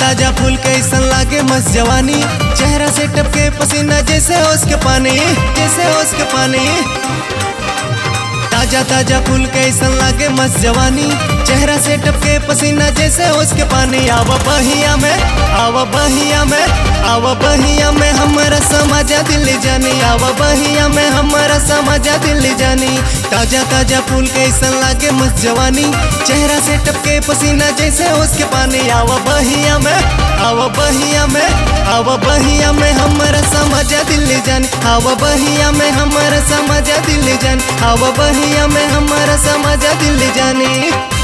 ताज़ा फूल कैसन लागे मस जवानी। चेहरा से टपके पसीना जैसे ओस के पानी, जैसे ओस के पानी। ताज़ा ताज़ा फूल कैसन लागे मस जवानी। चेहरा से टपके पसीना जैसे उसके पानी। आवा बहिया में, आवा बहिया में, आवा बहिया में हमारा समाजा दिल्ली जानी। आवा बहिया में हमारा समाजा दिल्ली जानी। ताज़ा ताज़ा फूल कैसन लागे मस्त जवानी। चेहरा से टपके पसीना जैसे उसके पानी। आवा बहिया में, आवा बहिया में, आवा बहिया में हमारा समाजा दिल्ली जानी। आवा बहिया में हमारा समाजा दिल्ली जानी। आवा बहिया में हमारा समाजा दिल्ली जानी।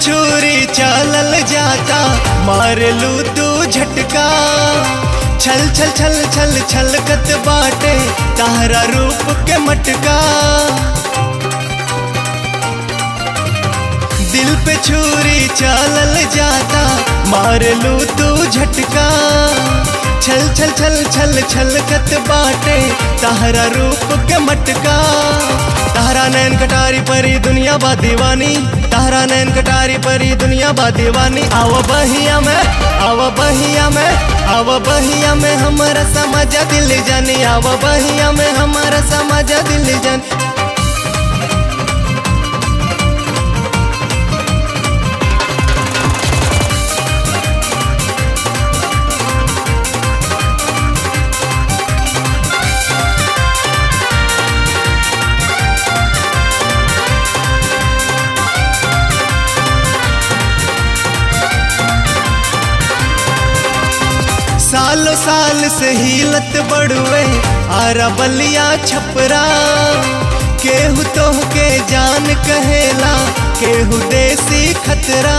छुरी चालल जाता, मार लू तू झटका। छल छल छल छल, छलकत बाटे तारा रूप के मटका। दिल पे छुरी चालल जाता, मार लू तू झटका। छल छल छल छल छलकत बाटे तारा रूप के मटका। तारा नैन कटारी परी दुनिया बा दीवानी। तारा नैन कटारी परी दुनिया बा दीवानी। आव बहिया में, आव बहिया में, आव बहिया में हमारा समाजा दिल जानी। आव बहिया में हमारा समाजा दिल जानी। से हिलत बड़ुए आरा बलिया छपरा। केहू तो के जान कहेला, केहू देसी खतरा।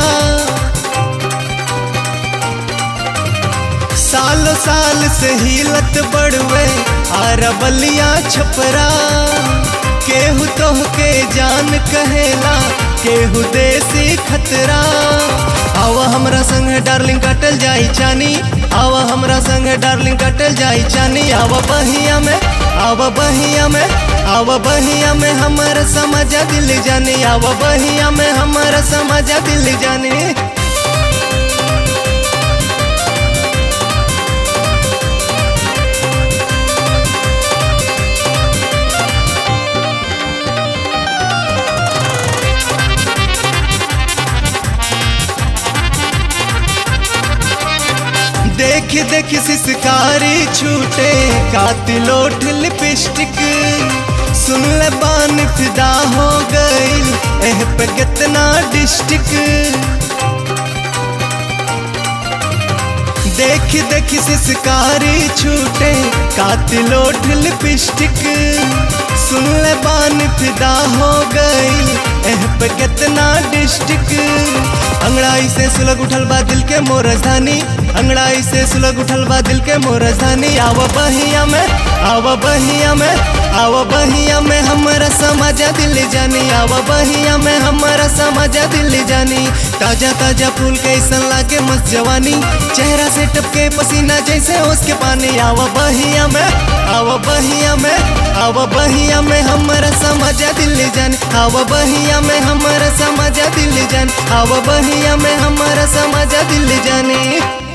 सालों साल से हिलत बड़ुए आरा बलिया छपरा। केहू तो के जान कहेला, केहू देसी खतरा। आवा हमरा संग डार्लिंग कटल जाई चानी। आवा संग डार्लिंग, कटल जाई चानी। आवा बहिया में, आवा बहिया में, आवा बहिया में हमारा समझा दिल जानी। आवा बहिया में हमारा समझा दिल जानी। देख देख, सिसकारी छूटे। कातिल ओठ लिपस्टिक सुन ले बान फिदा हो गई। एह पे कितना डिस्ट्रिक्ट देख देख, सिसकारी छूटे। कातिल ओठ लिपस्टिक सुन ले बान फिदा हो गई। एह पे कितना डिस्ट्रिक्ट। अंगड़ाई से सुलग उठल बा दिल के मोर राजधानी। अंगड़ाई से सुलग उठल बा दिल के मोर राजधानी। आव बहिया में, आव बहिया में, आव बहिया में हमारा समाजा दिल जानी। आव बहिया में हमारा समाजा दिल जानी। ताज़ा ताज़ा फूल के कैसन लागे मस्त जवानी। चेहरा से टपके पसीना जैसे उसके पानी। आव बहिया में आव बहिया में, आव बहिया में हमर समझ दिल जन। आव बहिया में हमर समझ दिल जन। आव बहिया में हमर समझ दिल जानी।